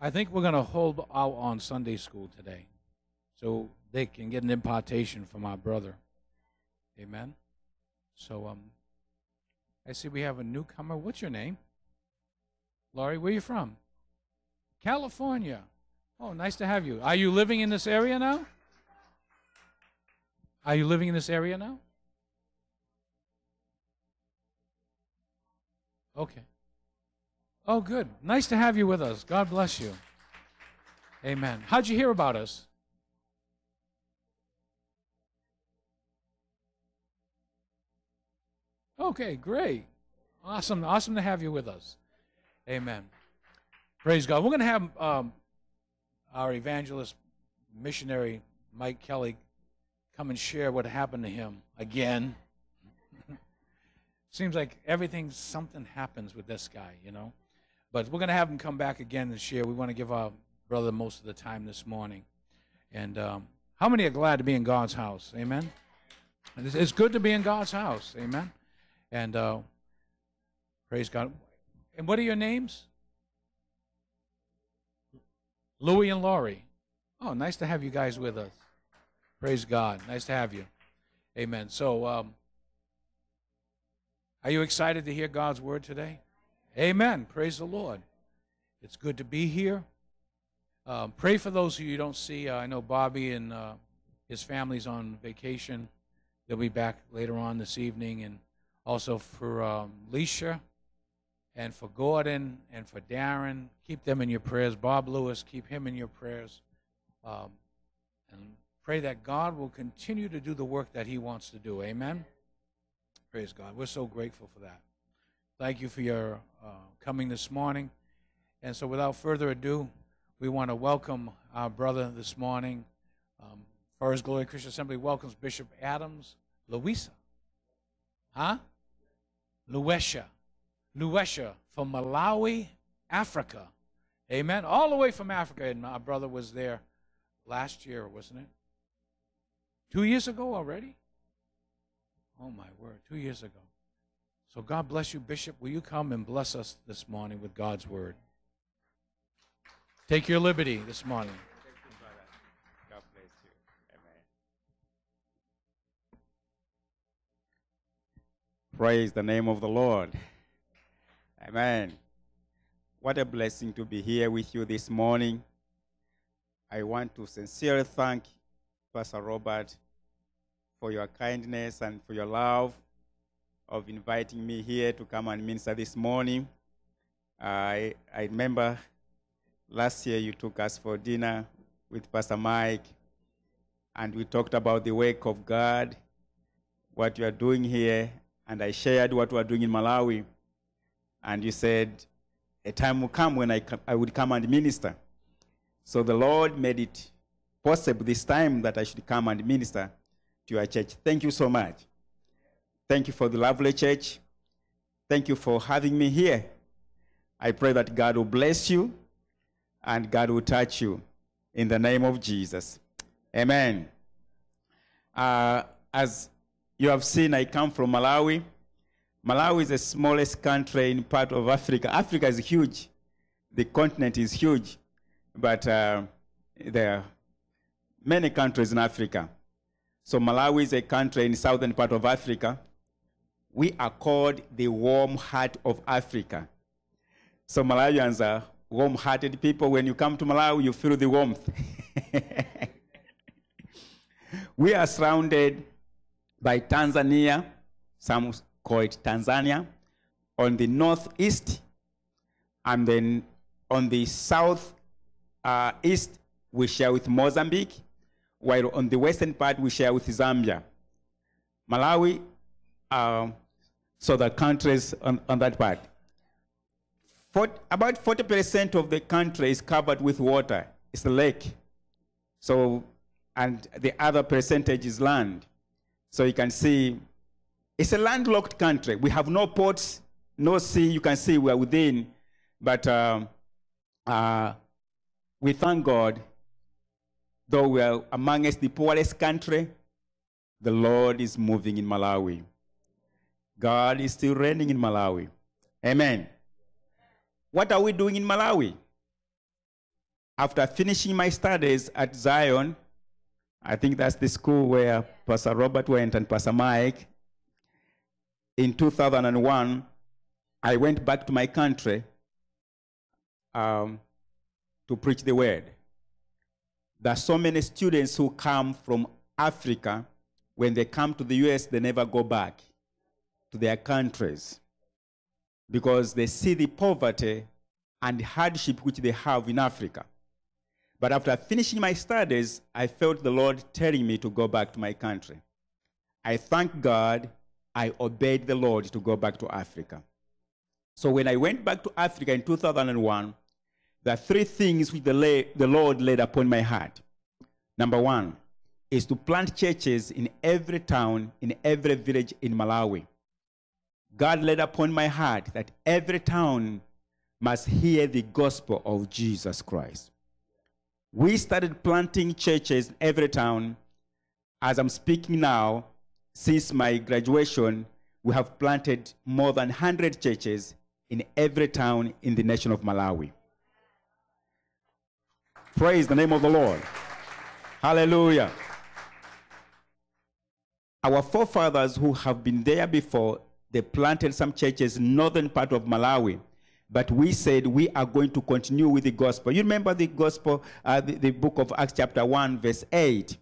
I think we're going to hold out on Sunday school today so they can get an impartation from our brother. Amen. So um, I see we have a newcomer. What's your name? Laurie, where are you from? California. Oh, nice to have you. Are you living in this area now? Are you living in this area now? Okay. Oh, good. Nice to have you with us. God bless you. Amen. How'd you hear about us? Okay, great. Awesome. Awesome to have you with us. Amen. Praise God. We're going to have um, our evangelist missionary, Mike Kelly, come and share what happened to him again. Seems like everything, something happens with this guy, you know. But we're going to have him come back again this year. We want to give our brother most of the time this morning. And um, how many are glad to be in God's house? Amen. It's good to be in God's house. Amen. And uh, praise God. And what are your names? Louie and Laurie. Oh, nice to have you guys with us. Praise God. Nice to have you. Amen. So, um, are you excited to hear God's word today? Amen. Praise the Lord. It's good to be here. Um, pray for those who you don't see. Uh, I know Bobby and uh, his family's on vacation. They'll be back later on this evening. And also for um, Leisha and for Gordon and for Darren. Keep them in your prayers. Bob Lewis, keep him in your prayers. Um, and pray that God will continue to do the work that he wants to do. Amen. Praise God. We're so grateful for that. Thank you for your uh, coming this morning. And so, without further ado, we want to welcome our brother this morning. Um, First Glory Christian Assembly welcomes Bishop Adams Louisa. Huh? Lwesya. Lwesya from Malawi, Africa. Amen. All the way from Africa. And my brother was there last year, wasn't it? Two years ago already? Oh, my word. Two years ago. So God bless you, Bishop. Will you come and bless us this morning with God's word? Take your liberty this morning. God bless you. Amen. Praise the name of the Lord. Amen. What a blessing to be here with you this morning. I want to sincerely thank Pastor Robert for your kindness and for your love of inviting me here to come and minister this morning. I, I remember last year you took us for dinner with Pastor Mike, and we talked about the work of God, what you are doing here, and I shared what we are doing in Malawi. And you said, a time will come when I, I would come and minister. So the Lord made it possible this time that I should come and minister to your church. Thank you so much. Thank you for the lovely church. Thank you for having me here. I pray that God will bless you and God will touch you in the name of Jesus. Amen. Uh, as you have seen, I come from Malawi. Malawi is the smallest country in part of Africa. Africa is huge. The continent is huge, but uh, there are many countries in Africa. So Malawi is a country in the southern part of Africa we are called the warm heart of Africa. So Malawians are warm-hearted people. When you come to Malawi, you feel the warmth. we are surrounded by Tanzania, some call it Tanzania, on the northeast, and then on the south uh, east, we share with Mozambique, while on the western part, we share with Zambia. Malawi um, so the countries on, on that part. For, about 40% of the country is covered with water. It's a lake. So, and the other percentage is land. So you can see it's a landlocked country. We have no ports, no sea. You can see we are within. But um, uh, we thank God, though we are amongst the poorest country, the Lord is moving in Malawi. God is still reigning in Malawi. Amen. What are we doing in Malawi? after finishing my studies at Zion, I think that's the school where Pastor Robert went and Pastor Mike, in 2001, I went back to my country um, to preach the word. There are so many students who come from Africa. When they come to the US, they never go back to their countries because they see the poverty and hardship which they have in Africa. But after finishing my studies, I felt the Lord telling me to go back to my country. I thank God I obeyed the Lord to go back to Africa. So when I went back to Africa in 2001, there are three things which the, the Lord laid upon my heart. Number one is to plant churches in every town, in every village in Malawi. God laid upon my heart that every town must hear the gospel of Jesus Christ. We started planting churches in every town. As I'm speaking now, since my graduation, we have planted more than 100 churches in every town in the nation of Malawi. Praise the name of the Lord. Hallelujah. Our forefathers who have been there before, they planted some churches in northern part of Malawi. But we said we are going to continue with the gospel. You remember the gospel, uh, the, the book of Acts, chapter 1, verse 8.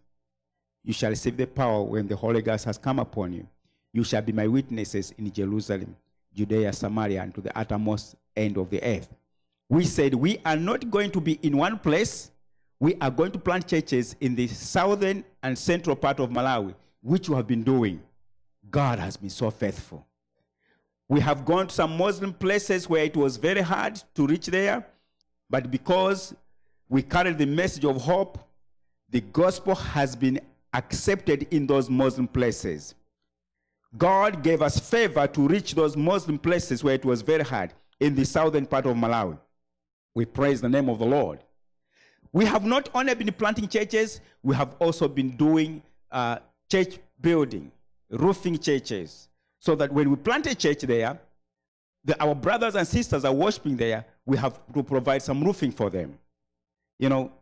You shall receive the power when the Holy Ghost has come upon you. You shall be my witnesses in Jerusalem, Judea, Samaria, and to the uttermost end of the earth. We said we are not going to be in one place. We are going to plant churches in the southern and central part of Malawi, which we have been doing. God has been so faithful. We have gone to some Muslim places where it was very hard to reach there, but because we carried the message of hope, the gospel has been accepted in those Muslim places. God gave us favor to reach those Muslim places where it was very hard in the southern part of Malawi. We praise the name of the Lord. We have not only been planting churches, we have also been doing uh, church building, roofing churches, so that when we plant a church there, the, our brothers and sisters are worshiping there, we have to provide some roofing for them. You know,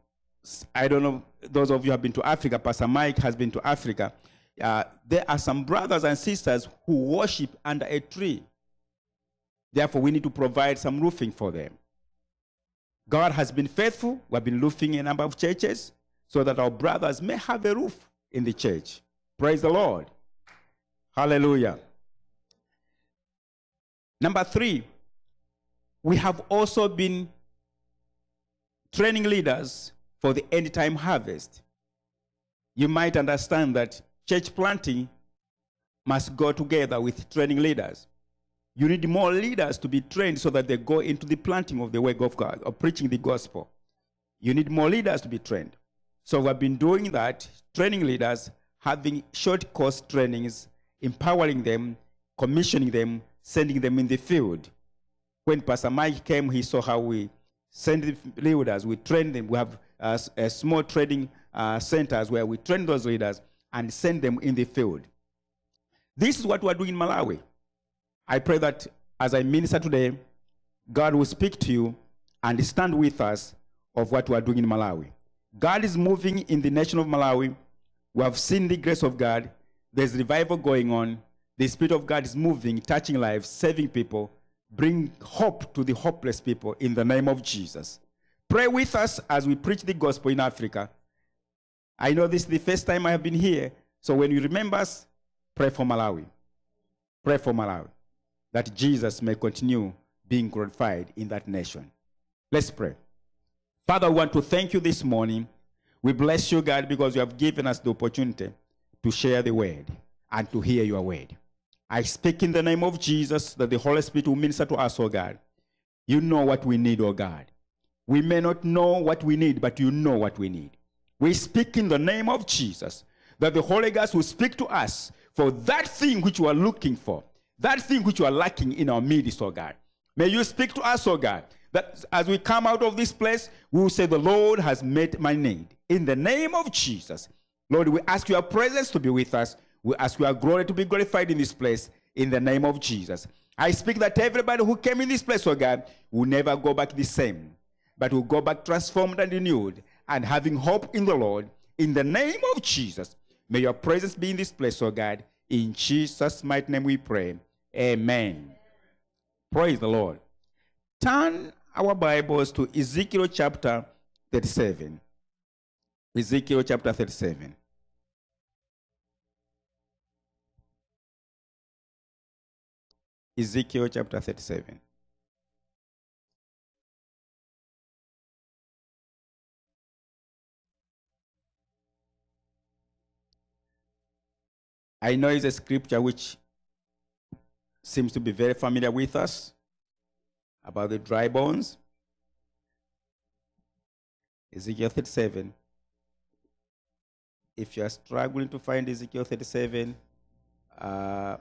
I don't know, those of you have been to Africa, Pastor Mike has been to Africa. Uh, there are some brothers and sisters who worship under a tree. Therefore, we need to provide some roofing for them. God has been faithful. We have been roofing a number of churches so that our brothers may have a roof in the church. Praise the Lord. Hallelujah. Number three, we have also been training leaders for the end time harvest. You might understand that church planting must go together with training leaders. You need more leaders to be trained so that they go into the planting of the work of God or preaching the gospel. You need more leaders to be trained. So we've been doing that, training leaders, having short course trainings, empowering them, commissioning them, sending them in the field. When Pastor Mike came, he saw how we send the leaders, we train them. We have uh, small training uh, centers where we train those leaders and send them in the field. This is what we're doing in Malawi. I pray that as I minister today, God will speak to you and stand with us of what we are doing in Malawi. God is moving in the nation of Malawi. We have seen the grace of God. There's revival going on. The Spirit of God is moving, touching lives, saving people, bring hope to the hopeless people in the name of Jesus. Pray with us as we preach the gospel in Africa. I know this is the first time I have been here, so when you remember us, pray for Malawi. Pray for Malawi, that Jesus may continue being glorified in that nation. Let's pray. Father, we want to thank you this morning. We bless you, God, because you have given us the opportunity to share the word and to hear your word. I speak in the name of Jesus that the Holy Spirit will minister to us, oh God. You know what we need, oh God. We may not know what we need, but you know what we need. We speak in the name of Jesus that the Holy Ghost will speak to us for that thing which we are looking for, that thing which we are lacking in our midst, oh God. May you speak to us, oh God, that as we come out of this place, we will say, The Lord has met my need. In the name of Jesus, Lord, we ask your presence to be with us. We ask your glory to be glorified in this place. In the name of Jesus. I speak that everybody who came in this place, oh God, will never go back the same. but will go back transformed and renewed and having hope in the Lord. In the name of Jesus, may your presence be in this place, oh God. In Jesus' mighty name we pray. Amen. Praise the Lord. Turn our Bibles to Ezekiel chapter 37. Ezekiel chapter 37. Ezekiel chapter 37. I know it's a scripture which seems to be very familiar with us about the dry bones. Ezekiel 37. If you are struggling to find Ezekiel 37, uh,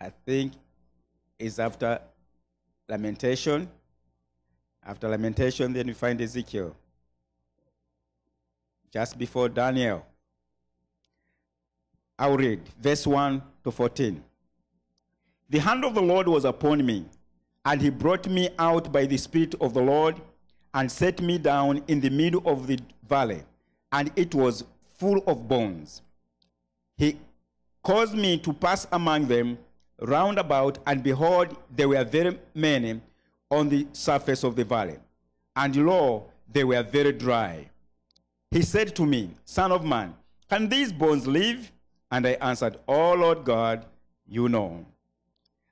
I think it's after Lamentation. After Lamentation, then we find Ezekiel. Just before Daniel. I'll read verse 1 to 14. The hand of the Lord was upon me, and he brought me out by the Spirit of the Lord and set me down in the middle of the valley, and it was full of bones. He caused me to pass among them round about, and behold, there were very many on the surface of the valley. And lo, they were very dry. He said to me, Son of man, can these bones live? And I answered, Oh Lord God, you know.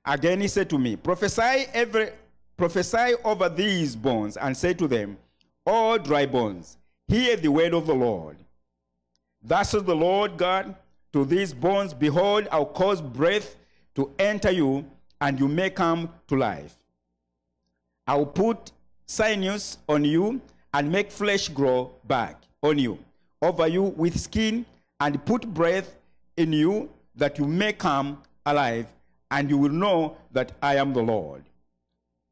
Again he said to me, Prophesy every prophesy over these bones, and say to them, All dry bones, hear the word of the Lord. Thus says the Lord God to these bones, Behold, I'll cause breath to enter you, and you may come to life. I'll put sinews on you and make flesh grow back on you, over you with skin, and put breath in you that you may come alive, and you will know that I am the Lord.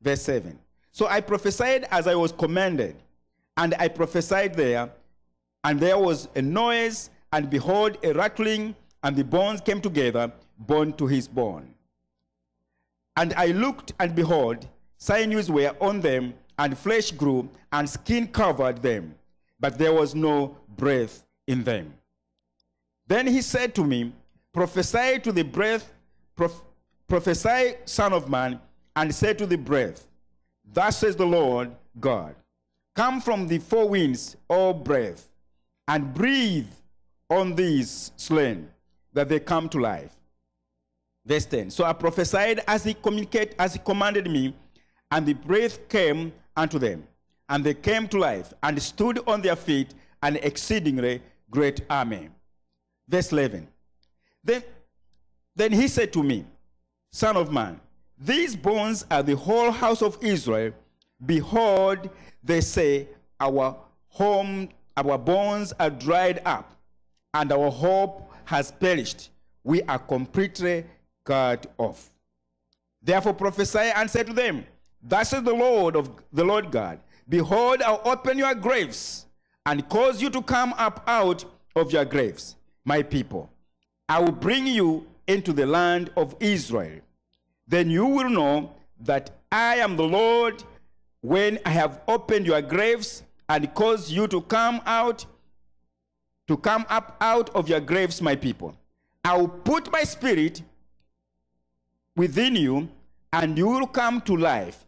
Verse 7. So I prophesied as I was commanded, and I prophesied there, and there was a noise, and behold, a rattling, and the bones came together, bone to his bone. And I looked, and behold, sinews were on them, and flesh grew, and skin covered them, but there was no breath in them. Then he said to me, Prophesy to the breath, prof- prophesy, Son of Man, and say to the breath, Thus says the Lord God, Come from the four winds, O breath, and breathe on these slain, that they come to life. Verse 10. So I prophesied as he communicate, as he commanded me, and the breath came unto them, and they came to life, and stood on their feet, an exceedingly great army. Verse 11. Then, then he said to me, Son of man, these bones are the whole house of Israel. Behold, they say, Our home, our bones are dried up, and our hope has perished. We are completely cut off. Therefore prophesy and say to them, Thus says the Lord of the Lord God, Behold, I'll open your graves and cause you to come up out of your graves, my people. I will bring you into the land of Israel then you will know that I am the Lord when I have opened your graves and caused you to come out, to come up out of your graves, my people. I will put my spirit within you, and you will come to life.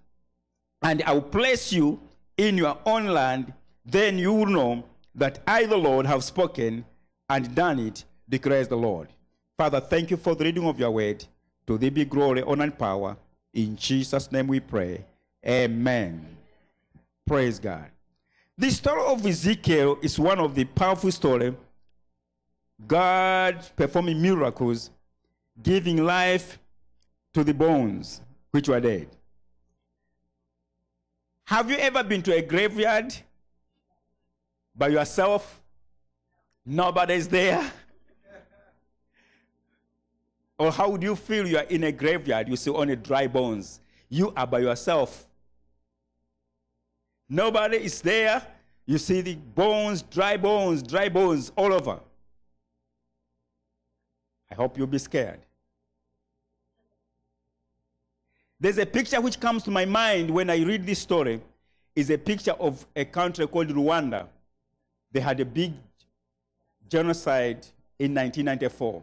And I will place you in your own land. Then you will know that I, the Lord, have spoken and done it, declares the Lord. Father, thank you for the reading of your word. To thee be glory, honor, and power. In Jesus' name we pray. Amen. Praise God. The story of Ezekiel is one of the powerful stories. God performing miracles, giving life to the bones which were dead. Have you ever been to a graveyard by yourself? Nobody's there. Or how would you feel you are in a graveyard, you see only dry bones? You are by yourself. Nobody is there. You see the bones, dry bones, dry bones all over. I hope you'll be scared. There's a picture which comes to my mind when I read this story. is a picture of a country called Rwanda. They had a big genocide in 1994.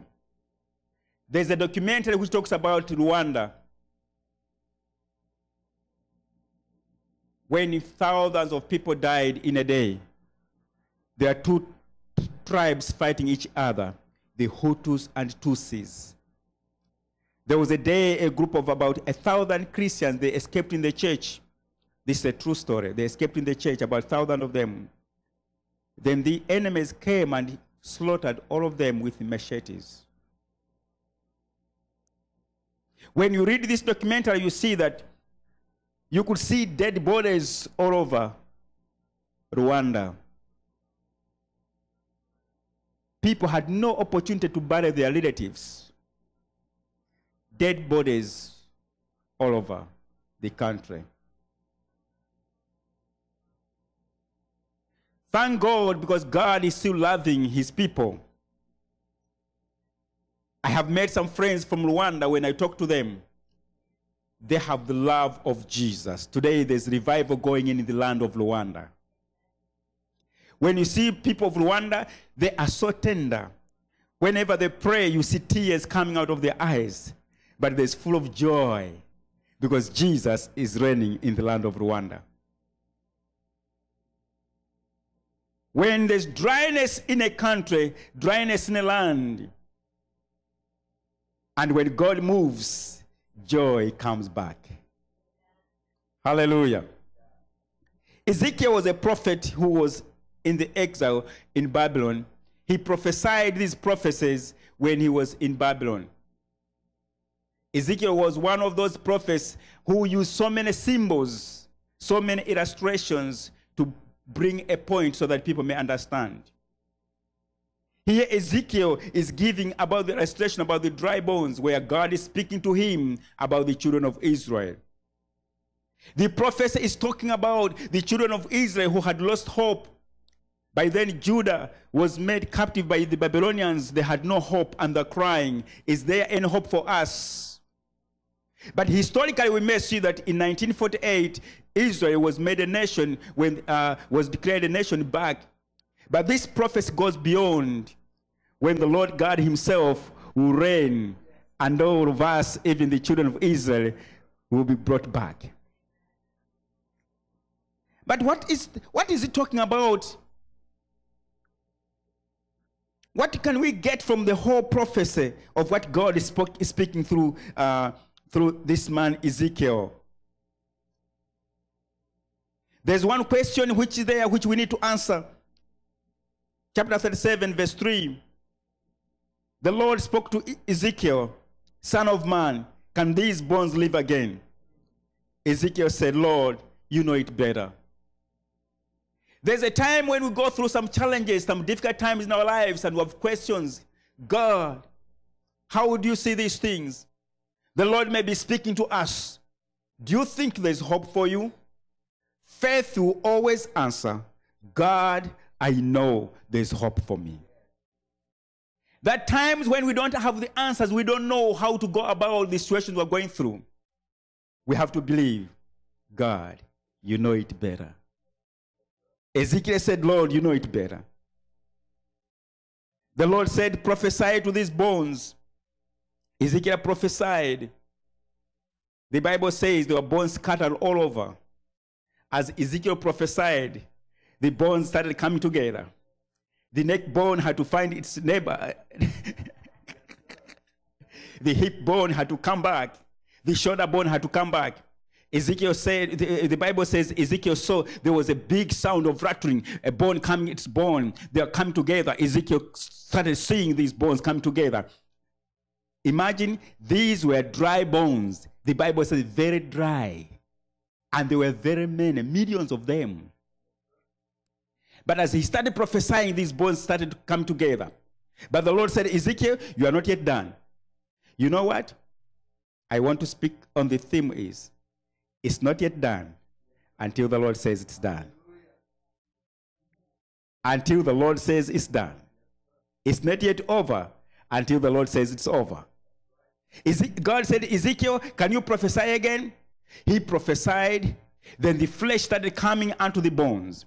There's a documentary which talks about Rwanda when thousands of people died in a day. There are two tribes fighting each other the Hutus and Tutsis. There was a day a group of about a thousand Christians they escaped in the church. This is a true story. They escaped in the church, about a thousand of them. Then the enemies came and slaughtered all of them with machetes. When you read this documentary, you see that you could see dead bodies all over Rwanda. People had no opportunity to bury their relatives. Dead bodies all over the country. Thank God because God is still loving his people. I have met some friends from Rwanda when I talk to them. They have the love of Jesus. Today there's revival going in the land of Rwanda. When you see people of Rwanda, they are so tender. Whenever they pray, you see tears coming out of their eyes, but there's full of joy because Jesus is reigning in the land of Rwanda. When there's dryness in a country, dryness in a land, and when God moves, joy comes back. Hallelujah. Ezekiel was a prophet who was in the exile in Babylon. He prophesied these prophecies when he was in Babylon. Ezekiel was one of those prophets who used so many symbols, so many illustrations to bring a point so that people may understand. Here, Ezekiel is giving about the illustration about the dry bones, where God is speaking to him about the children of Israel. The prophet is talking about the children of Israel who had lost hope. By then, Judah was made captive by the Babylonians. They had no hope and they're crying, Is there any hope for us? But historically, we may see that in 1948, Israel was made a nation when uh, was declared a nation back. But this prophecy goes beyond when the Lord God Himself will reign, and all of us, even the children of Israel, will be brought back. But what is what is it talking about? What can we get from the whole prophecy of what God is, spoke, is speaking through uh, through this man Ezekiel? There's one question which is there which we need to answer. Chapter 37, verse 3. The Lord spoke to Ezekiel, Son of man, can these bones live again? Ezekiel said, Lord, you know it better. There's a time when we go through some challenges, some difficult times in our lives, and we have questions. God, how would you see these things? The Lord may be speaking to us. Do you think there's hope for you? Faith will always answer, God, I know there's hope for me. That times when we don't have the answers, we don't know how to go about all the situations we're going through. We have to believe, God, you know it better. Ezekiel said, Lord, you know it better. The Lord said, prophesy to these bones. Ezekiel prophesied. The Bible says there were bones scattered all over. As Ezekiel prophesied, the bones started coming together. The neck bone had to find its neighbor. the hip bone had to come back. The shoulder bone had to come back. Ezekiel said, the, the, Bible says Ezekiel saw there was a big sound of rattling, a bone coming, its bone. They are coming together. Ezekiel started seeing these bones come together. Imagine these were dry bones. The Bible says very dry. And there were very many, millions of them. But as he started prophesying, these bones started to come together. But the Lord said, Ezekiel, you are not yet done. You know what? I want to speak on the theme is, it's not yet done until the Lord says it's done. Until the Lord says it's done. It's not yet over until the Lord says it's over. God said, Ezekiel, can you prophesy again? He prophesied. Then the flesh started coming unto the bones.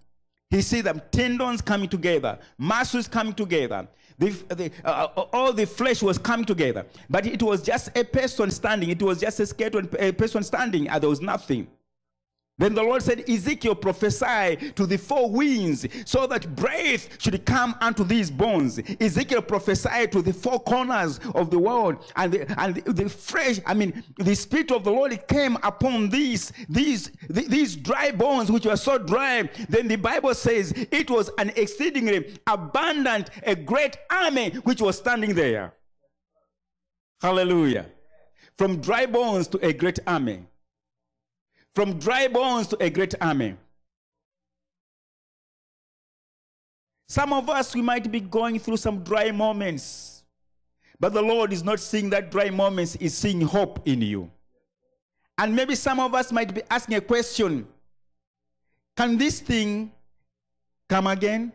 He see them tendons coming together, muscles coming together. The, the, uh, uh, all the flesh was coming together, but it was just a person standing. It was just a skeleton, a person standing, and there was nothing. Then the Lord said, Ezekiel prophesy to the four winds so that breath should come unto these bones. Ezekiel prophesied to the four corners of the world, and the, and the, the fresh, I mean, the Spirit of the Lord came upon these, these, these dry bones which were so dry. Then the Bible says it was an exceedingly abundant, a great army which was standing there. Hallelujah. From dry bones to a great army from dry bones to a great army. Some of us, we might be going through some dry moments, but the Lord is not seeing that dry moments, He's seeing hope in you. And maybe some of us might be asking a question Can this thing come again?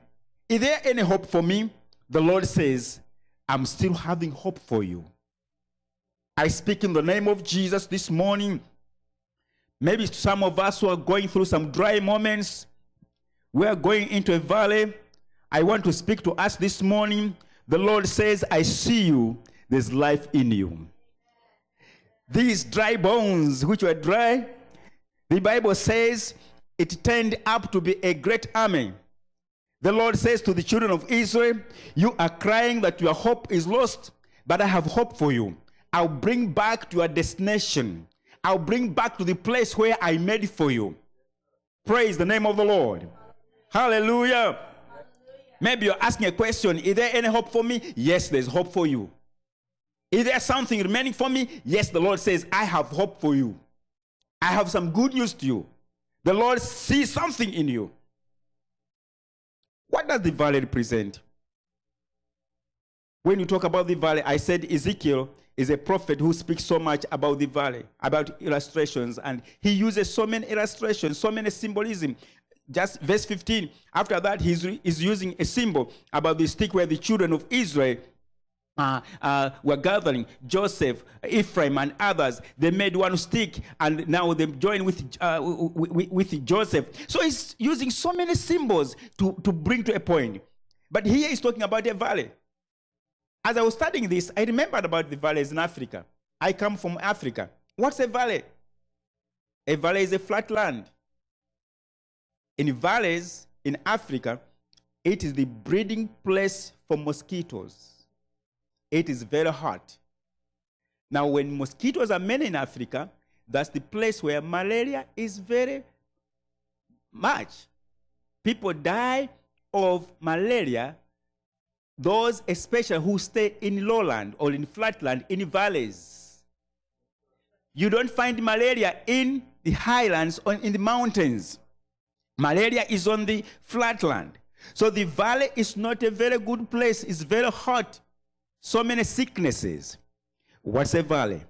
Is there any hope for me? The Lord says, I'm still having hope for you. I speak in the name of Jesus this morning Maybe some of us who are going through some dry moments, we are going into a valley. I want to speak to us this morning. The Lord says, I see you, there's life in you. These dry bones, which were dry, the Bible says it turned up to be a great army. The Lord says to the children of Israel, You are crying that your hope is lost, but I have hope for you. I'll bring back to your destination. I'll bring back to the place where I made it for you. Praise the name of the Lord. Hallelujah. Maybe you're asking a question Is there any hope for me? Yes, there's hope for you. Is there something remaining for me? Yes, the Lord says, I have hope for you. I have some good news to you. The Lord sees something in you. What does the valley represent? When you talk about the valley, I said Ezekiel is a prophet who speaks so much about the valley, about illustrations, and he uses so many illustrations, so many symbolism. Just verse 15, after that, he's, he's using a symbol about the stick where the children of Israel uh, uh, were gathering Joseph, Ephraim, and others. They made one stick, and now they join with, uh, with, with, Joseph. So he's using so many symbols to, to bring to a point. But here he's talking about a valley. As I was studying this, I remembered about the valleys in Africa. I come from Africa. What's a valley? A valley is a flat land. In valleys in Africa, it is the breeding place for mosquitoes. It is very hot. Now, when mosquitoes are many in Africa, that's the place where malaria is very much. People die of malaria those especially who stay in lowland or in flatland, in valleys. You don't find malaria in the highlands or in the mountains. Malaria is on the flatland. So the valley is not a very good place. It's very hot. So many sicknesses. What's a valley?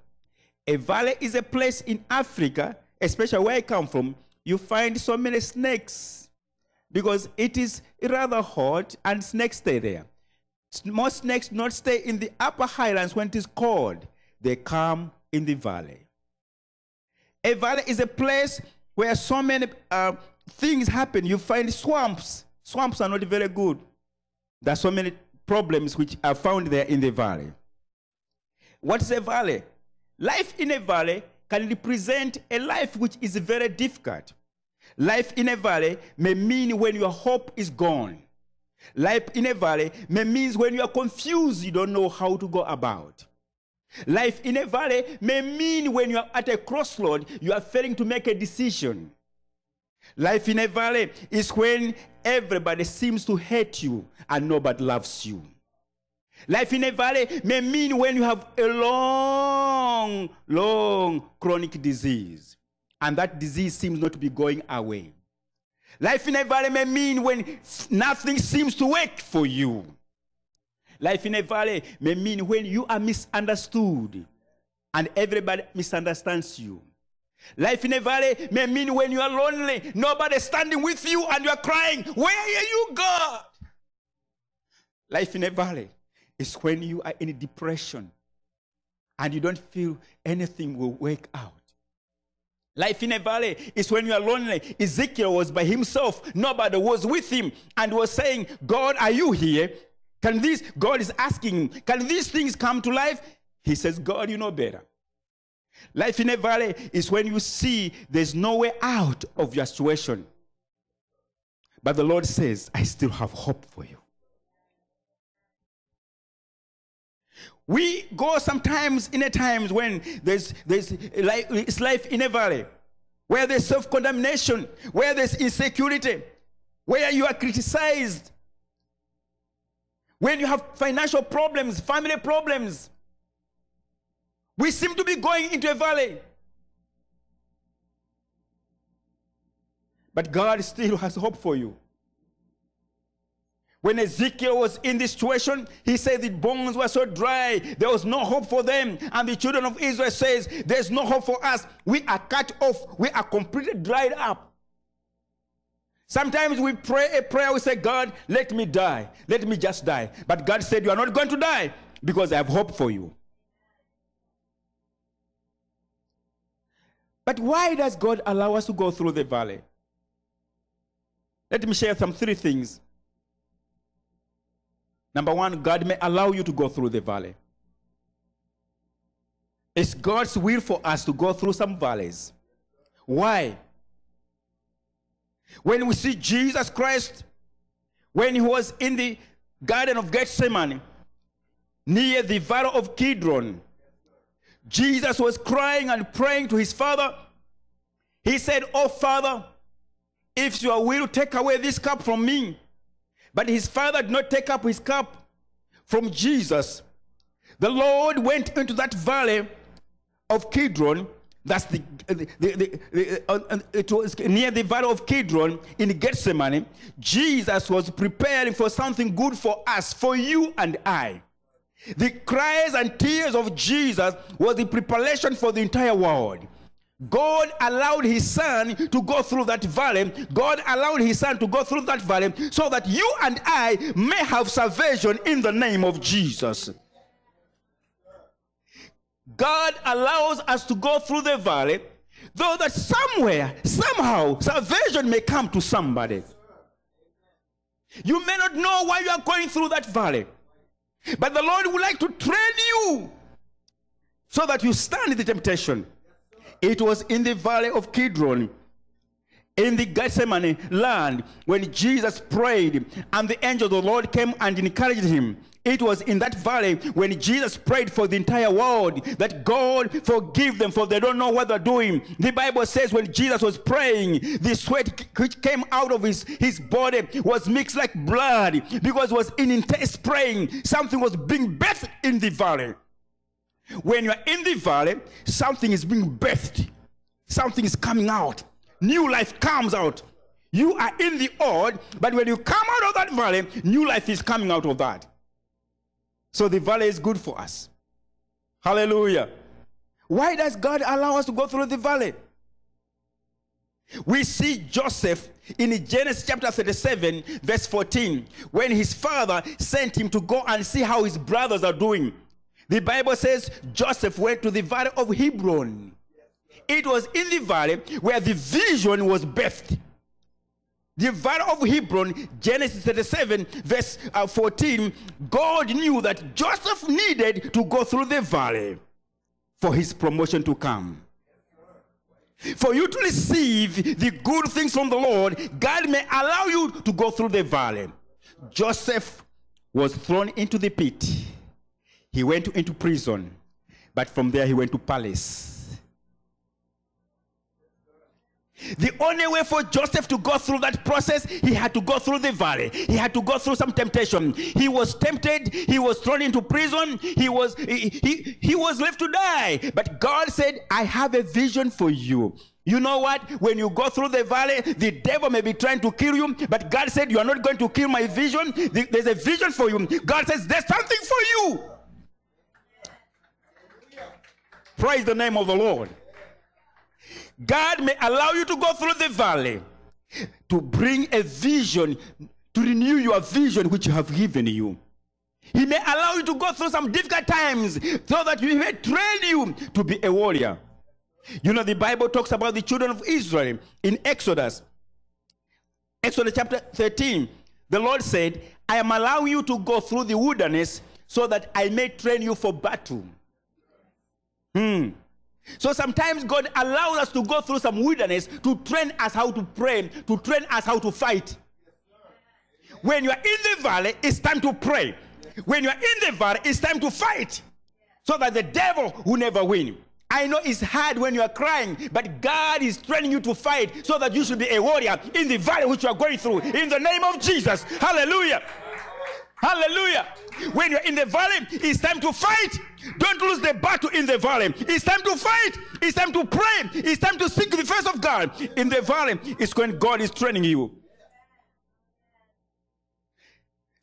A valley is a place in Africa, especially where I come from, you find so many snakes because it is rather hot and snakes stay there. Most snakes not stay in the upper highlands when it is cold. They come in the valley. A valley is a place where so many uh, things happen. You find swamps. Swamps are not very good. There are so many problems which are found there in the valley. What is a valley? Life in a valley can represent a life which is very difficult. Life in a valley may mean when your hope is gone. Life in a valley may means when you are confused, you don't know how to go about. Life in a valley may mean when you are at a crossroad, you are failing to make a decision. Life in a valley is when everybody seems to hate you and nobody loves you. Life in a valley may mean when you have a long, long chronic disease and that disease seems not to be going away. Life in a valley may mean when nothing seems to work for you. Life in a valley may mean when you are misunderstood and everybody misunderstands you. Life in a valley may mean when you are lonely, nobody standing with you and you are crying, Where are you, God? Life in a valley is when you are in depression and you don't feel anything will work out. Life in a valley is when you are lonely. Ezekiel was by himself. Nobody was with him and was saying, God, are you here? Can this, God is asking can these things come to life? He says, God, you know better. Life in a valley is when you see there's no way out of your situation. But the Lord says, I still have hope for you. We go sometimes in a times when there's, there's life, it's life in a valley, where there's self-condemnation, where there's insecurity, where you are criticized, when you have financial problems, family problems. We seem to be going into a valley. But God still has hope for you. When Ezekiel was in this situation, he said the bones were so dry, there was no hope for them. And the children of Israel says, there's no hope for us. We are cut off. We are completely dried up. Sometimes we pray a prayer, we say, God, let me die. Let me just die. But God said, You are not going to die because I have hope for you. But why does God allow us to go through the valley? Let me share some three things. Number one, God may allow you to go through the valley. It's God's will for us to go through some valleys. Why? When we see Jesus Christ, when he was in the Garden of Gethsemane, near the Valley of Kidron, Jesus was crying and praying to his Father. He said, Oh, Father, if you will, take away this cup from me. But his father did not take up his cup from Jesus. The Lord went into that valley of Kidron. That's the, the, the, the uh, uh, it was near the valley of Kidron in Gethsemane. Jesus was preparing for something good for us, for you and I. The cries and tears of Jesus was the preparation for the entire world. God allowed his son to go through that valley. God allowed his son to go through that valley so that you and I may have salvation in the name of Jesus. God allows us to go through the valley, though that somewhere, somehow, salvation may come to somebody. You may not know why you are going through that valley, but the Lord would like to train you so that you stand in the temptation. It was in the valley of Kidron, in the Gethsemane land, when Jesus prayed, and the angel of the Lord came and encouraged him. It was in that valley when Jesus prayed for the entire world that God forgive them for they don't know what they're doing. The Bible says when Jesus was praying, the sweat which came out of his, his body was mixed like blood because it was in intense praying. Something was being birthed in the valley. When you are in the valley, something is being birthed, something is coming out, new life comes out. You are in the old, but when you come out of that valley, new life is coming out of that. So the valley is good for us. Hallelujah. Why does God allow us to go through the valley? We see Joseph in Genesis chapter 37, verse 14, when his father sent him to go and see how his brothers are doing. The Bible says Joseph went to the valley of Hebron. It was in the valley where the vision was birthed. The valley of Hebron, Genesis 37, verse uh, 14, God knew that Joseph needed to go through the valley for his promotion to come. For you to receive the good things from the Lord, God may allow you to go through the valley. Joseph was thrown into the pit he went into prison, but from there he went to palace. The only way for Joseph to go through that process, he had to go through the valley. He had to go through some temptation. He was tempted. He was thrown into prison. He was he, he, he was left to die. But God said, "I have a vision for you." You know what? When you go through the valley, the devil may be trying to kill you, but God said, You are not going to kill my vision. There's a vision for you. God says, There's something for you. Praise the name of the Lord. God may allow you to go through the valley to bring a vision, to renew your vision which you have given you. He may allow you to go through some difficult times so that He may train you to be a warrior. You know, the Bible talks about the children of Israel in Exodus. Exodus chapter 13. The Lord said, I am allowing you to go through the wilderness so that I may train you for battle. Hmm. So sometimes God allows us to go through some wilderness to train us how to pray, to train us how to fight. When you are in the valley, it's time to pray. When you are in the valley, it's time to fight so that the devil will never win. I know it's hard when you are crying, but God is training you to fight so that you should be a warrior in the valley which you are going through. In the name of Jesus. Hallelujah. Hallelujah. When you're in the valley, it's time to fight. Don't lose the battle in the valley. It's time to fight. It's time to pray. It's time to seek the face of God. In the valley, it's when God is training you.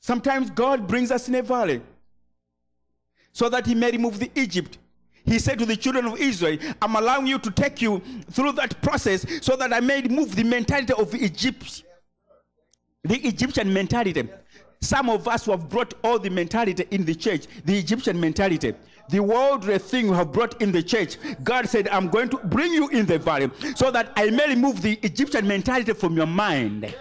Sometimes God brings us in a valley so that he may remove the Egypt. He said to the children of Israel, I'm allowing you to take you through that process so that I may remove the mentality of Egypt. The Egyptian mentality. Some of us who have brought all the mentality in the church, the Egyptian mentality, the worldly thing you have brought in the church. God said, I'm going to bring you in the valley so that I may remove the Egyptian mentality from your mind.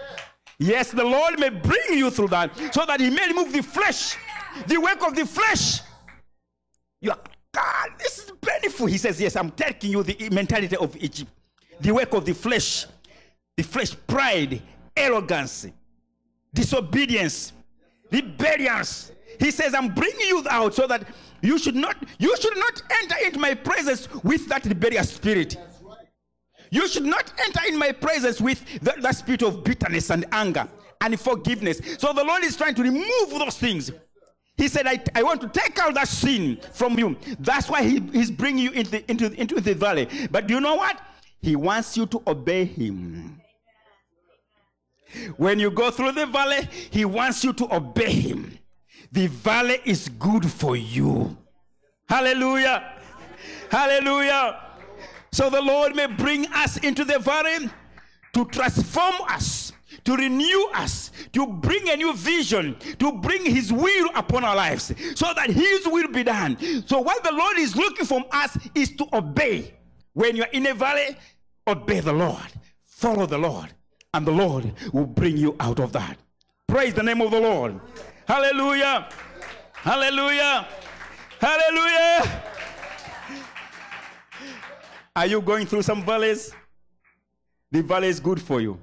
Yes, the Lord may bring you through that so that He may remove the flesh, the work of the flesh. You are, God, this is painful. He says, Yes, I'm taking you the mentality of Egypt, the work of the flesh, the flesh, pride, arrogance, disobedience, rebellions. He says, I'm bringing you out so that you should not you should not enter into my presence with that rebellious spirit. You should not enter in my presence with that, spirit of bitterness and anger and forgiveness. So the Lord is trying to remove those things. He said, I, I want to take out that sin from you. That's why he, he's bringing you into, into, into the valley. But do you know what? He wants you to obey him. When you go through the valley, he wants you to obey him. The valley is good for you. Hallelujah. Hallelujah. So the Lord may bring us into the valley to transform us, to renew us, to bring a new vision, to bring His will upon our lives, so that His will be done. So, what the Lord is looking from us is to obey. When you're in a valley, obey the Lord, follow the Lord, and the Lord will bring you out of that. Praise the name of the Lord. Hallelujah. Hallelujah. Hallelujah. Are you going through some valleys? The valley is good for you.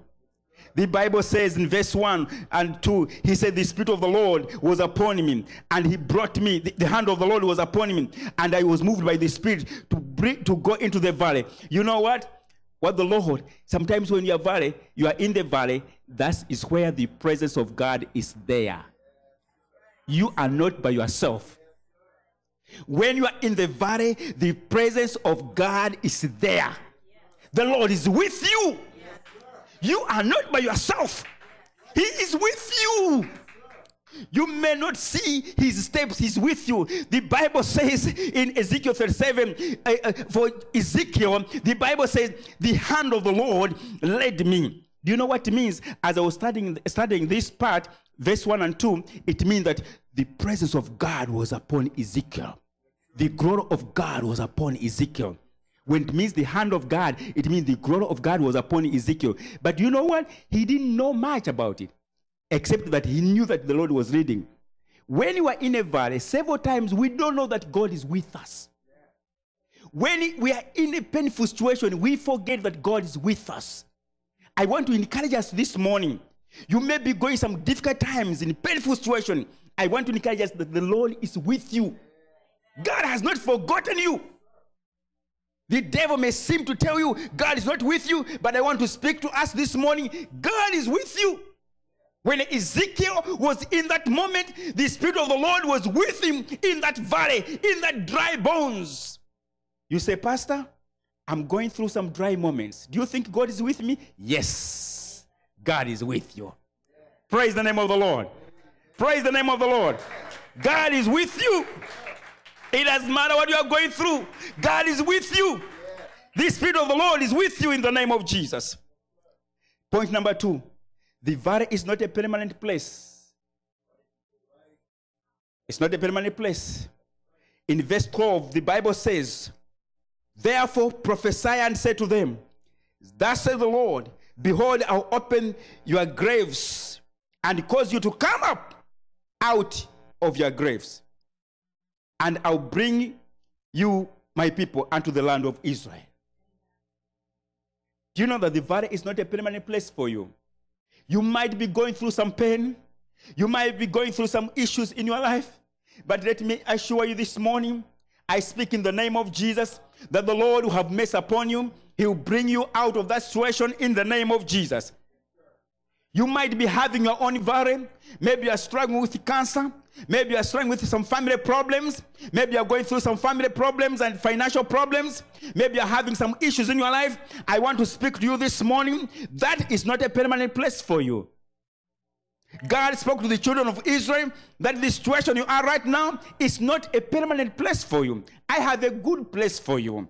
The Bible says in verse 1 and 2, he said, The Spirit of the Lord was upon me, and he brought me, the, the hand of the Lord was upon me, and I was moved by the Spirit to bring to go into the valley. You know what? What the Lord, sometimes when you are valley, you are in the valley, that is where the presence of God is there. You are not by yourself. When you are in the valley, the presence of God is there. The Lord is with you. You are not by yourself. He is with you. You may not see his steps, he's with you. The Bible says in Ezekiel 37, uh, uh, for Ezekiel, the Bible says, The hand of the Lord led me. Do you know what it means? As I was studying, studying this part, verse 1 and 2, it means that the presence of God was upon Ezekiel. The glory of God was upon Ezekiel. When it means the hand of God, it means the glory of God was upon Ezekiel. But you know what? He didn't know much about it, except that he knew that the Lord was leading. When you are in a valley, several times we don't know that God is with us. When we are in a painful situation, we forget that God is with us. I want to encourage us this morning. You may be going some difficult times in a painful situation. I want to encourage us that the Lord is with you. God has not forgotten you. The devil may seem to tell you God is not with you, but I want to speak to us this morning. God is with you. When Ezekiel was in that moment, the Spirit of the Lord was with him in that valley, in that dry bones. You say, Pastor, I'm going through some dry moments. Do you think God is with me? Yes, God is with you. Praise the name of the Lord. Praise the name of the Lord. God is with you. It doesn't matter what you are going through, God is with you. The Spirit of the Lord is with you in the name of Jesus. Point number two the valley is not a permanent place. It's not a permanent place. In verse 12, the Bible says, Therefore prophesy and say to them, Thus says the Lord, Behold, I'll open your graves and cause you to come up out of your graves. And I'll bring you, my people, unto the land of Israel. Do you know that the valley is not a permanent place for you? You might be going through some pain. You might be going through some issues in your life. But let me assure you this morning, I speak in the name of Jesus that the Lord will have mercy upon you. He will bring you out of that situation in the name of Jesus. You might be having your own valley. Maybe you are struggling with cancer. Maybe you are struggling with some family problems. Maybe you are going through some family problems and financial problems. Maybe you are having some issues in your life. I want to speak to you this morning. That is not a permanent place for you. God spoke to the children of Israel that the situation you are right now is not a permanent place for you. I have a good place for you.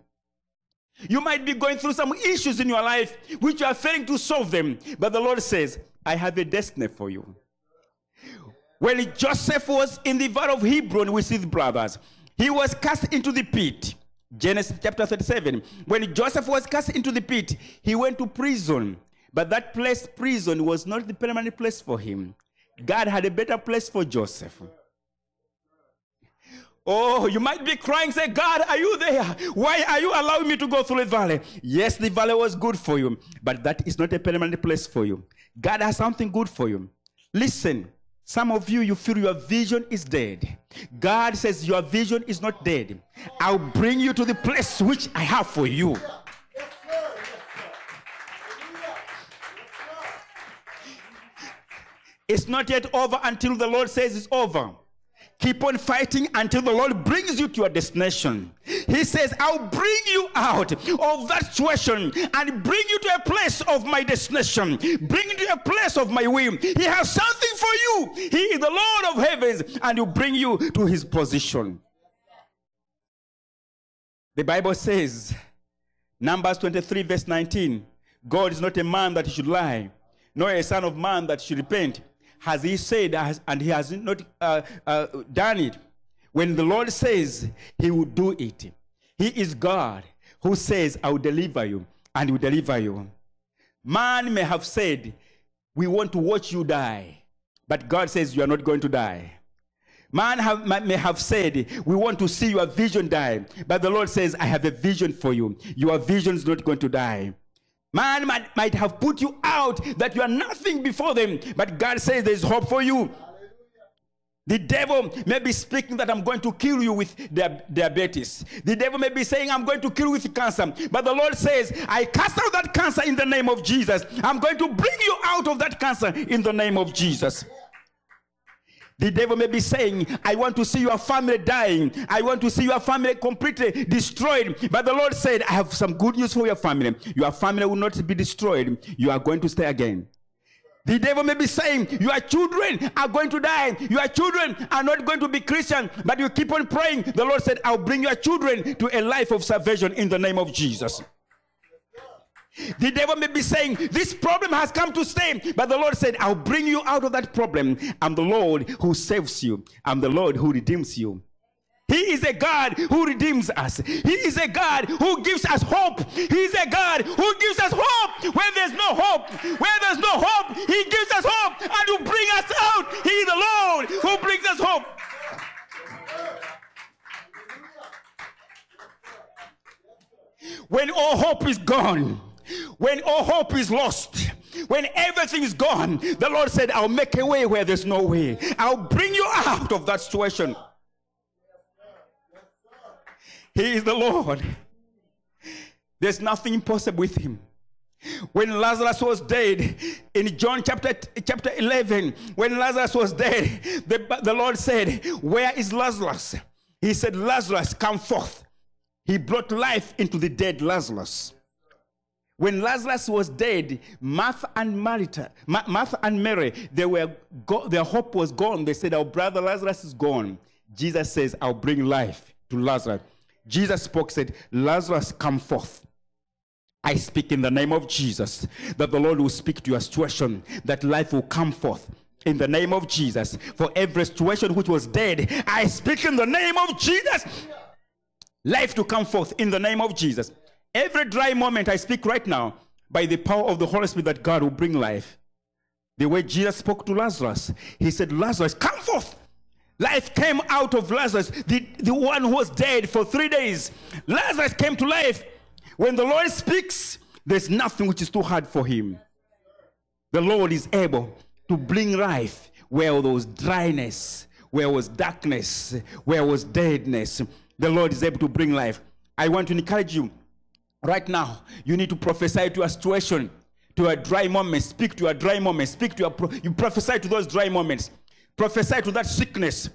You might be going through some issues in your life which you are failing to solve them, but the Lord says, I have a destiny for you. When Joseph was in the valley of Hebron with his brothers, he was cast into the pit. Genesis chapter 37. When Joseph was cast into the pit, he went to prison. But that place, prison, was not the permanent place for him. God had a better place for Joseph. Oh, you might be crying, say, God, are you there? Why are you allowing me to go through the valley? Yes, the valley was good for you, but that is not a permanent place for you. God has something good for you. Listen, some of you, you feel your vision is dead. God says your vision is not dead. I'll bring you to the place which I have for you. It's not yet over until the Lord says it's over. Keep on fighting until the Lord brings you to your destination. He says, I'll bring you out of that situation and bring you to a place of my destination. Bring you to a place of my will. He has something for you. He is the Lord of heavens and he will bring you to his position. The Bible says, Numbers 23, verse 19, God is not a man that he should lie, nor a son of man that should repent has he said and he has not uh, uh, done it? When the Lord says he will do it, he is God who says, I will deliver you and he will deliver you. Man may have said, We want to watch you die, but God says, You are not going to die. Man have, may have said, We want to see your vision die, but the Lord says, I have a vision for you. Your vision is not going to die. Man might, might have put you out that you are nothing before them, but God says there's hope for you. The devil may be speaking that I'm going to kill you with diabetes. The devil may be saying I'm going to kill you with cancer. But the Lord says, I cast out that cancer in the name of Jesus. I'm going to bring you out of that cancer in the name of Jesus. The devil may be saying, I want to see your family dying. I want to see your family completely destroyed. But the Lord said, I have some good news for your family. Your family will not be destroyed. You are going to stay again. The devil may be saying, Your children are going to die. Your children are not going to be Christian, but you keep on praying. The Lord said, I'll bring your children to a life of salvation in the name of Jesus. The devil may be saying, This problem has come to stay. But the Lord said, I'll bring you out of that problem. I'm the Lord who saves you, I'm the Lord who redeems you. He is a God who redeems us. He is a God who gives us hope. He is a God who gives us hope when there's no hope. Where there's no hope, He gives us hope and will bring us out. He is the Lord who brings us hope. When all hope is gone, when all hope is lost, when everything is gone, the Lord said, I'll make a way where there's no way. I'll bring you out of that situation. He is the Lord. There's nothing impossible with him. When Lazarus was dead, in John chapter, chapter 11, when Lazarus was dead, the, the Lord said, Where is Lazarus? He said, Lazarus, come forth. He brought life into the dead Lazarus. When Lazarus was dead, Martha and Martha, Martha and Mary, they were their hope was gone. They said, Our brother Lazarus is gone. Jesus says, I'll bring life to Lazarus. Jesus spoke, said, Lazarus, come forth. I speak in the name of Jesus that the Lord will speak to your situation, that life will come forth in the name of Jesus. For every situation which was dead, I speak in the name of Jesus life to come forth in the name of Jesus. Every dry moment I speak right now, by the power of the Holy Spirit, that God will bring life. The way Jesus spoke to Lazarus, he said, Lazarus, come forth. Life came out of Lazarus, the, the one who was dead for three days. Lazarus came to life. When the Lord speaks, there's nothing which is too hard for him. The Lord is able to bring life where there was dryness, where was darkness, where was deadness. The Lord is able to bring life. I want to encourage you right now. You need to prophesy to a situation, to a dry moment. Speak to a dry moment. Speak to a pro- you prophesy to those dry moments. Prophesy to that sickness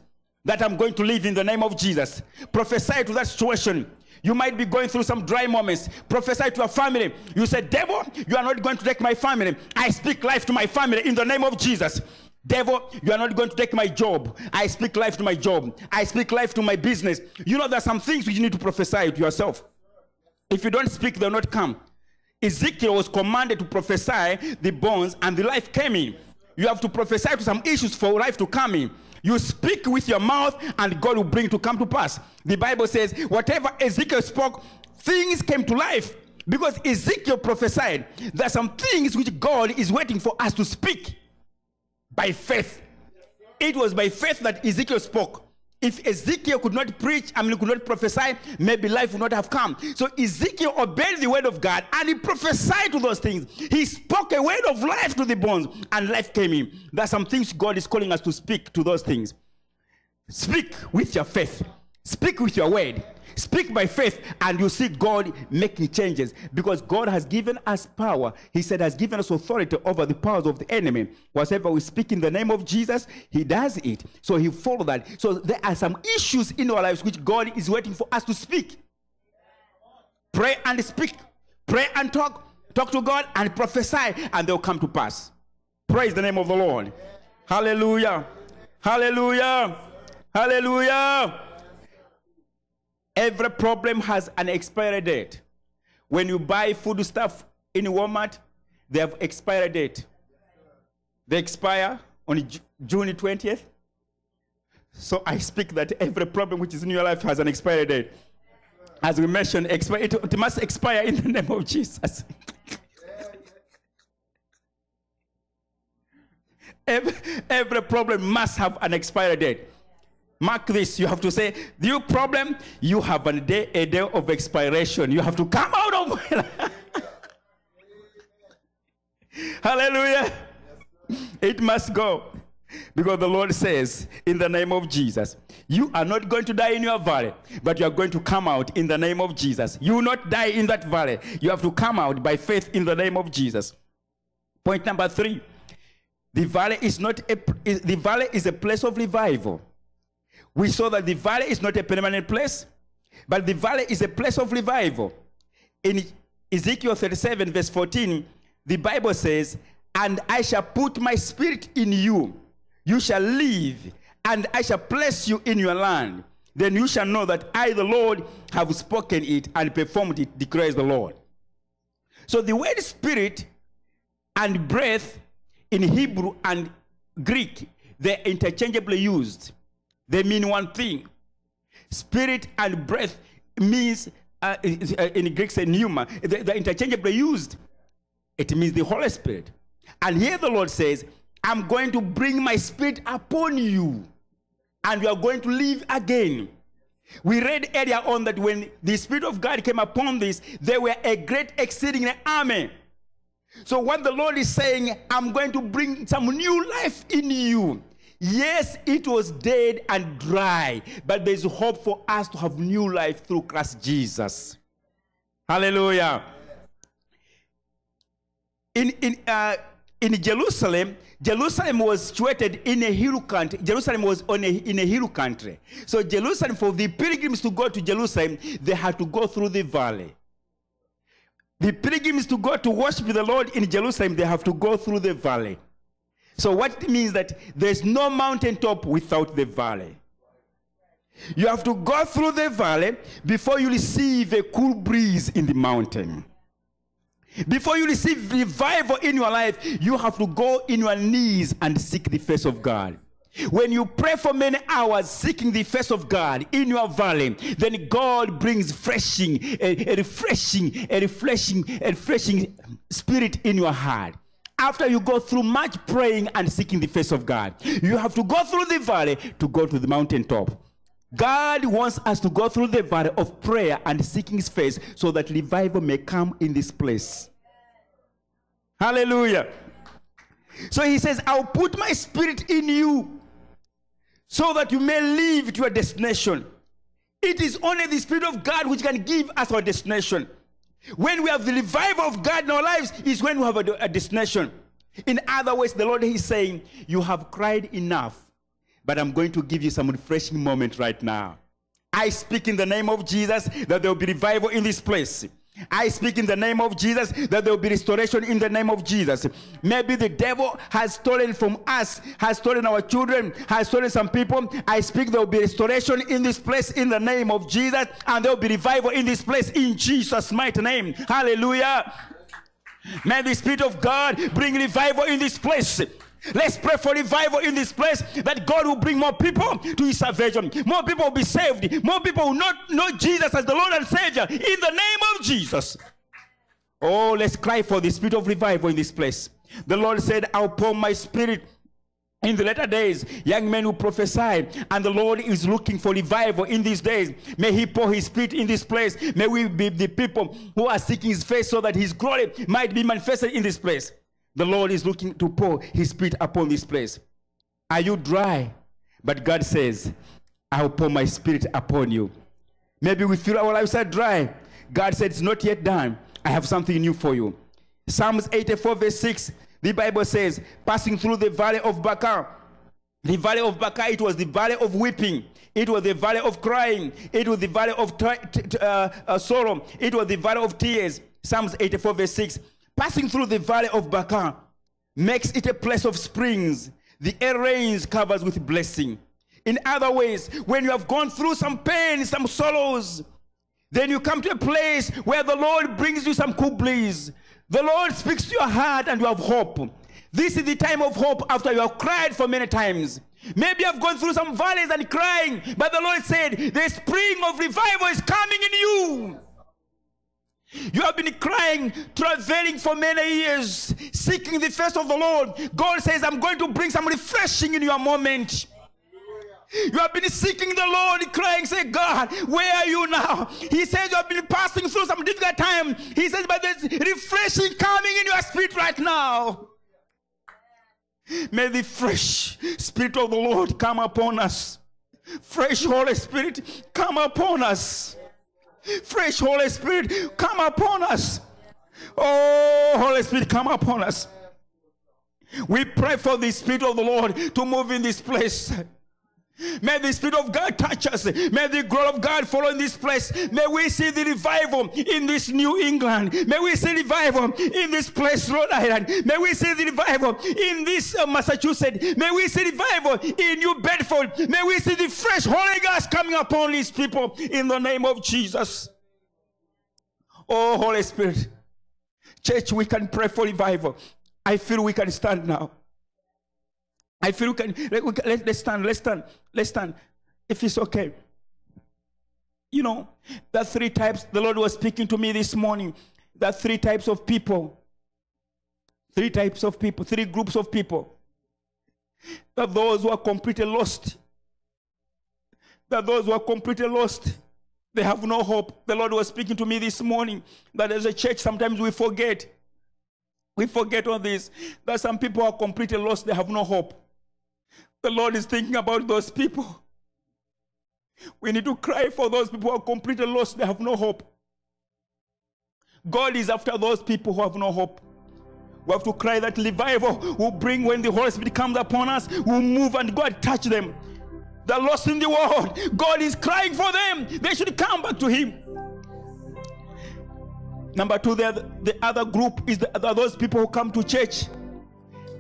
that I'm going to live in the name of Jesus. Prophesy to that situation. You might be going through some dry moments. Prophesy to a family. You say, Devil, you are not going to take my family. I speak life to my family in the name of Jesus. Devil, you are not going to take my job. I speak life to my job. I speak life to my business. You know, there are some things which you need to prophesy to yourself. If you don't speak, they'll not come. Ezekiel was commanded to prophesy the bones, and the life came in. You have to prophesy to some issues for life to come in. You speak with your mouth, and God will bring to come to pass. The Bible says, whatever Ezekiel spoke, things came to life. Because Ezekiel prophesied, there are some things which God is waiting for us to speak by faith. It was by faith that Ezekiel spoke. If Ezekiel could not preach, I mean, could not prophesy, maybe life would not have come. So Ezekiel obeyed the word of God and he prophesied to those things. He spoke a word of life to the bones and life came in. There are some things God is calling us to speak to those things. Speak with your faith, speak with your word. Speak by faith, and you see God making changes because God has given us power. He said, has given us authority over the powers of the enemy. Whatever we speak in the name of Jesus, He does it. So He followed that. So there are some issues in our lives which God is waiting for us to speak. Pray and speak, pray and talk, talk to God and prophesy, and they'll come to pass. Praise the name of the Lord. Hallelujah. Hallelujah. Hallelujah. Every problem has an expiry date. When you buy food stuff in Walmart, they have expiry date. They expire on June 20th. So I speak that every problem which is in your life has an expiry date. As we mentioned, it must expire in the name of Jesus. every, every problem must have an expiry date. Mark this. You have to say, you problem, you have a day, a day of expiration. You have to come out of Hallelujah. It must go. Because the Lord says, in the name of Jesus, you are not going to die in your valley, but you are going to come out in the name of Jesus. You will not die in that valley. You have to come out by faith in the name of Jesus. Point number three the valley is not a, the valley is a place of revival we saw that the valley is not a permanent place, but the valley is a place of revival. In Ezekiel 37, verse 14, the Bible says, And I shall put my spirit in you, you shall live, and I shall place you in your land. Then you shall know that I, the Lord, have spoken it and performed it, declares the Lord. So the word spirit and breath in Hebrew and Greek, they're interchangeably used. They mean one thing. Spirit and breath means, uh, in Greek, say pneuma. They're interchangeably used. It means the Holy Spirit. And here the Lord says, I'm going to bring my spirit upon you, and you are going to live again. We read earlier on that when the Spirit of God came upon this, they were a great exceeding army. So, what the Lord is saying, I'm going to bring some new life in you. Yes, it was dead and dry, but there's hope for us to have new life through Christ Jesus. Hallelujah. In, in, uh, in Jerusalem, Jerusalem was situated in a hill country. Jerusalem was on a, in a hill country. So Jerusalem, for the pilgrims to go to Jerusalem, they had to go through the valley. The pilgrims to go to worship the Lord in Jerusalem, they have to go through the valley. So what it means that there's no mountaintop without the valley. You have to go through the valley before you receive a cool breeze in the mountain. Before you receive revival in your life, you have to go in your knees and seek the face of God. When you pray for many hours seeking the face of God in your valley, then God brings freshing, a, a refreshing, a refreshing, a refreshing spirit in your heart. After you go through much praying and seeking the face of God, you have to go through the valley to go to the mountaintop. God wants us to go through the valley of prayer and seeking his face so that revival may come in this place. Hallelujah. So he says, I'll put my spirit in you so that you may live to your destination. It is only the Spirit of God which can give us our destination. When we have the revival of God in our lives, is when we have a, a destination. In other words, the Lord is saying, You have cried enough, but I'm going to give you some refreshing moment right now. I speak in the name of Jesus that there will be revival in this place. I speak in the name of Jesus that there will be restoration in the name of Jesus. Maybe the devil has stolen from us, has stolen our children, has stolen some people. I speak there will be restoration in this place in the name of Jesus, and there will be revival in this place in Jesus' mighty name. Hallelujah. May the Spirit of God bring revival in this place. Let's pray for revival in this place that God will bring more people to his salvation. More people will be saved. More people will not know Jesus as the Lord and Savior in the name of Jesus. Oh, let's cry for the spirit of revival in this place. The Lord said, I'll pour my spirit in the latter days, young men will prophesy, and the Lord is looking for revival in these days. May He pour His Spirit in this place. May we be the people who are seeking His face so that His glory might be manifested in this place. The Lord is looking to pour his spirit upon this place. Are you dry? But God says, I'll pour my spirit upon you. Maybe we feel our lives are dry. God said, It's not yet done. I have something new for you. Psalms 84, verse 6, the Bible says, Passing through the valley of Baca, the valley of Baca, it was the valley of weeping. It was the valley of crying. It was the valley of uh, uh, sorrow. It was the valley of tears. Psalms 84, verse 6. Passing through the valley of Baca makes it a place of springs. The air rains covers with blessing. In other ways, when you have gone through some pain, some sorrows, then you come to a place where the Lord brings you some breeze. The Lord speaks to your heart and you have hope. This is the time of hope after you have cried for many times. Maybe you have gone through some valleys and crying, but the Lord said, The spring of revival is coming in you. You have been crying, traveling for many years, seeking the face of the Lord. God says, I'm going to bring some refreshing in your moment. You have been seeking the Lord, crying, say, God, where are you now? He says you have been passing through some difficult time. He says, but there's refreshing coming in your spirit right now. May the fresh spirit of the Lord come upon us. Fresh Holy Spirit come upon us. Fresh Holy Spirit, come upon us. Oh, Holy Spirit, come upon us. We pray for the Spirit of the Lord to move in this place. May the Spirit of God touch us. May the glory of God follow in this place. May we see the revival in this New England. May we see revival in this place, Rhode Island. May we see the revival in this uh, Massachusetts. May we see revival in New Bedford. May we see the fresh Holy Ghost coming upon these people in the name of Jesus. Oh, Holy Spirit. Church, we can pray for revival. I feel we can stand now. I feel we can, let, let, let's stand, let's stand, let's stand. If it's okay. You know, the three types, the Lord was speaking to me this morning. The three types of people. Three types of people, three groups of people. That those who are completely lost. That those who are completely lost. They have no hope. The Lord was speaking to me this morning that as a church, sometimes we forget. We forget all this. That some people are completely lost, they have no hope. The Lord is thinking about those people. We need to cry for those people who are completely lost, they have no hope. God is after those people who have no hope. We have to cry that revival will bring when the Holy Spirit comes upon us, will move and God touch them. They're lost in the world. God is crying for them. They should come back to Him. Number two, the, the other group is the, those people who come to church.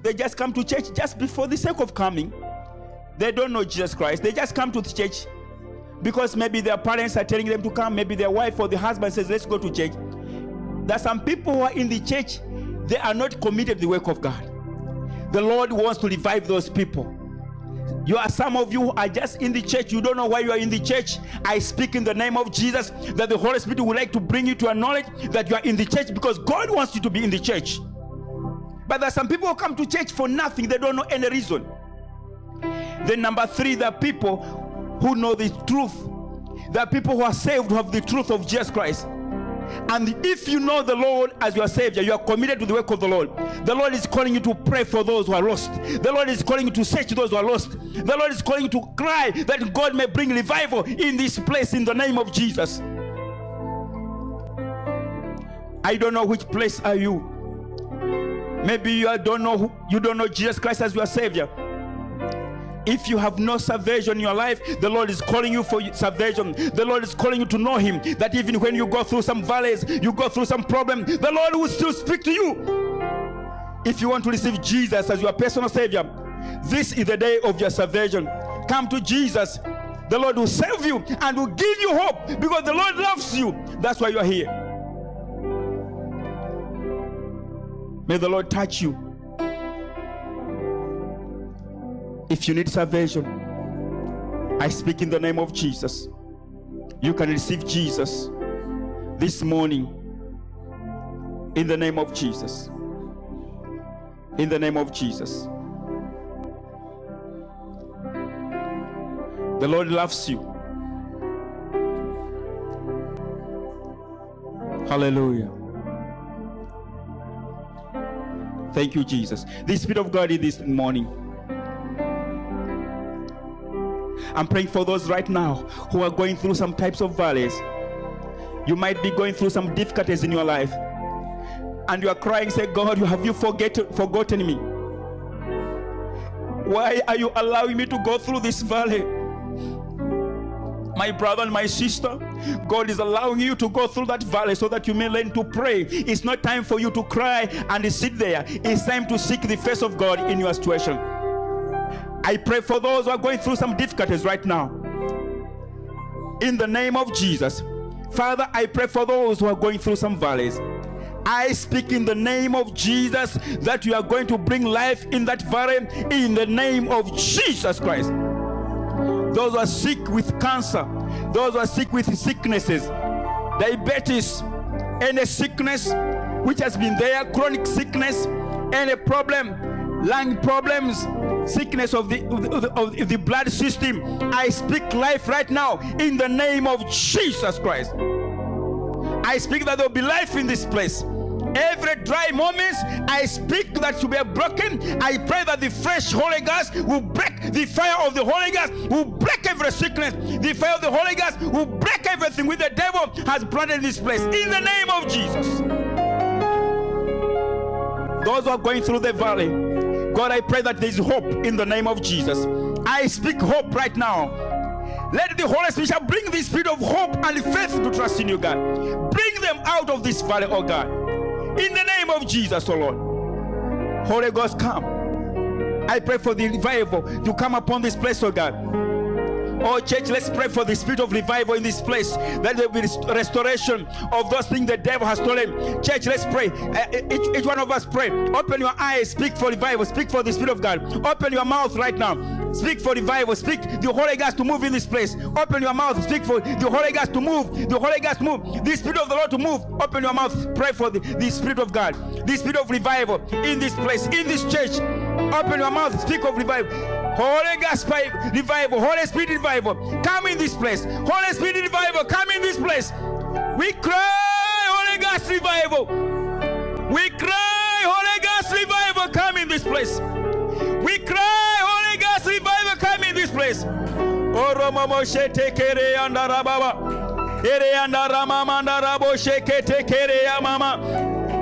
They just come to church just before the sake of coming. They don't know Jesus Christ. They just come to the church because maybe their parents are telling them to come. Maybe their wife or the husband says, let's go to church. There are some people who are in the church, they are not committed to the work of God. The Lord wants to revive those people. You are some of you who are just in the church. You don't know why you are in the church. I speak in the name of Jesus that the Holy Spirit would like to bring you to a knowledge that you are in the church because God wants you to be in the church. But there are some people who come to church for nothing, they don't know any reason. Then, number three, are people who know the truth. Are people who are saved have the truth of Jesus Christ. And if you know the Lord as your Savior, you are committed to the work of the Lord. The Lord is calling you to pray for those who are lost. The Lord is calling you to search those who are lost. The Lord is calling you to cry that God may bring revival in this place in the name of Jesus. I don't know which place are you. Maybe you don't know you don't know Jesus Christ as your Savior. If you have no salvation in your life, the Lord is calling you for salvation. The Lord is calling you to know Him. That even when you go through some valleys, you go through some problem, the Lord will still speak to you. If you want to receive Jesus as your personal Savior, this is the day of your salvation. Come to Jesus. The Lord will save you and will give you hope because the Lord loves you. That's why you are here. May the Lord touch you. If you need salvation, I speak in the name of Jesus. You can receive Jesus this morning in the name of Jesus. In the name of Jesus. The Lord loves you. Hallelujah. Thank you, Jesus. The Spirit of God in this morning. I'm praying for those right now who are going through some types of valleys. You might be going through some difficulties in your life. And you are crying, say, God, you have you forget, forgotten me? Why are you allowing me to go through this valley? My brother and my sister, God is allowing you to go through that valley so that you may learn to pray. It's not time for you to cry and sit there. It's time to seek the face of God in your situation. I pray for those who are going through some difficulties right now. In the name of Jesus. Father, I pray for those who are going through some valleys. I speak in the name of Jesus that you are going to bring life in that valley in the name of Jesus Christ. Those who are sick with cancer, those who are sick with sicknesses, diabetes, any sickness which has been there, chronic sickness, any problem, lung problems, sickness of the, of the, of the blood system. I speak life right now in the name of Jesus Christ. I speak that there will be life in this place. Every dry moment, I speak that to be broken. I pray that the fresh Holy Ghost will break the fire of the Holy Ghost, will break every sickness. The fire of the Holy Ghost will break everything which the devil has planted in this place. In the name of Jesus. Those who are going through the valley, God, I pray that there is hope in the name of Jesus. I speak hope right now. Let the Holy Spirit bring the spirit of hope and faith to trust in you, God. Bring them out of this valley, oh God. In the name of Jesus, oh Lord. Holy Ghost, come. I pray for the revival to come upon this place, oh God. Oh, church, let's pray for the spirit of revival in this place. That there will be restoration of those things the devil has stolen. Church, let's pray. Uh, each, each one of us pray. Open your eyes, speak for revival, speak for the spirit of God. Open your mouth right now. Speak for revival. Speak the Holy Ghost to move in this place. Open your mouth. Speak for the Holy Ghost to move. The Holy Ghost move. The Spirit of the Lord to move. Open your mouth. Pray for the, the Spirit of God. The Spirit of revival in this place, in this church. Open your mouth. Speak of revival. Holy Ghost revival. Holy Spirit revival. Come in this place. Holy Spirit revival. Come in this place. We cry, Holy Ghost revival. We cry, Holy Ghost revival. Come in this place. We cry, Holy Ghost revival. Come in this place. Oromomo kere andara baba. Ere andara mama andara bo shekete kere ya mama.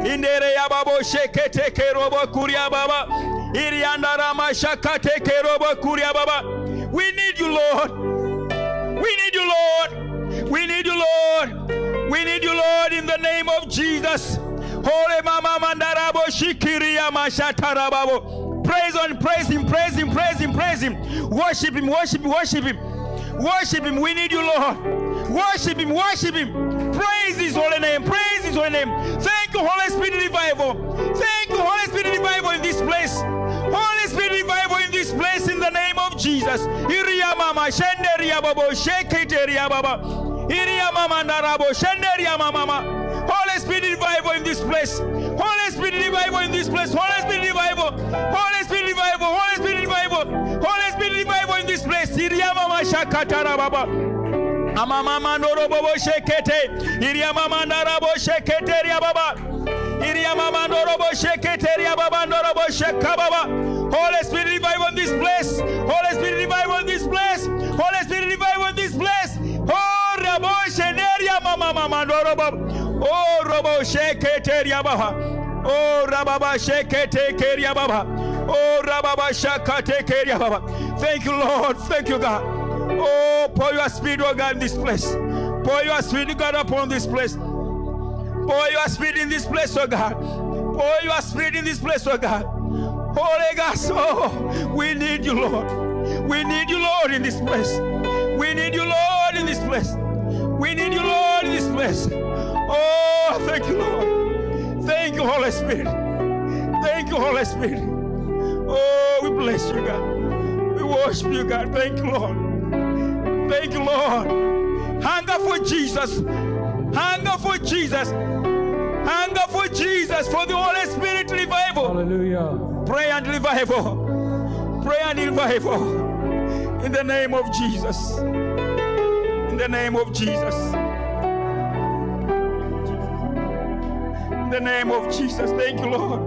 Indere ya babo shekete kero bo kuria baba. We need you, Lord. We need you, Lord. We need you, Lord. We need you, Lord, in the name of Jesus. Holy Mama Shikiria. Praise on, praise him, praise him, praise him, praise him. Worship him, worship him, worship him. Worship him. We need you, Lord. Worship him, worship him. Praise his holy name, praise his holy name. Thank you, Holy Spirit revival. Thank you, Holy Spirit revival in this place. Jesus. Iria mama shenderia babo sheketeria baba. Iria mama narabo shenderia mama. Holy Spirit revival in this place. Holy Spirit revival in this place. Holy Spirit revival. Holy Spirit revival. Holy Spirit revival. Holy Spirit revival in this place. Iria mama shakatara baba. Amama mandoro bobo shekete. Iria mama narabo shekete ria Holy Spirit revival in this place. Holy Spirit revival in this place. Holy Spirit revival in this place. Oh rabo sheneria mama mama ndoro. Oh robo shekete ria baba. Oh rababa shekete keria baba. Oh rababa shakate keria baba. Thank you Lord. Thank you God. Oh, pour your spirit, oh God, in this place. Pour your spirit, God, upon this place. Oh, Pour your spirit in this place, oh God. Oh, Pour your spirit in this place, oh God. Holy Ghost, oh, we need you, Lord. We need you, Lord, in this place. We need you, Lord, in this place. We need you, Lord, in this place. Oh, thank you, Lord. Thank you, Holy Spirit. Thank you, Holy Spirit. Oh, we bless you, God. We worship you, God. Thank you, Lord. Thank you, Lord. Hunger for Jesus. Hunger for Jesus. Hunger for Jesus, for the Holy Spirit revival. Hallelujah. Pray and revival. Pray and revival. In the name of Jesus. In the name of Jesus. In the name of Jesus. Thank you, Lord.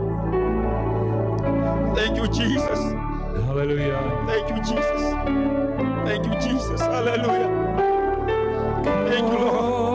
Thank you, Jesus. Hallelujah. Thank you, Jesus. Thank you, Jesus. Hallelujah. Thank you, Lord.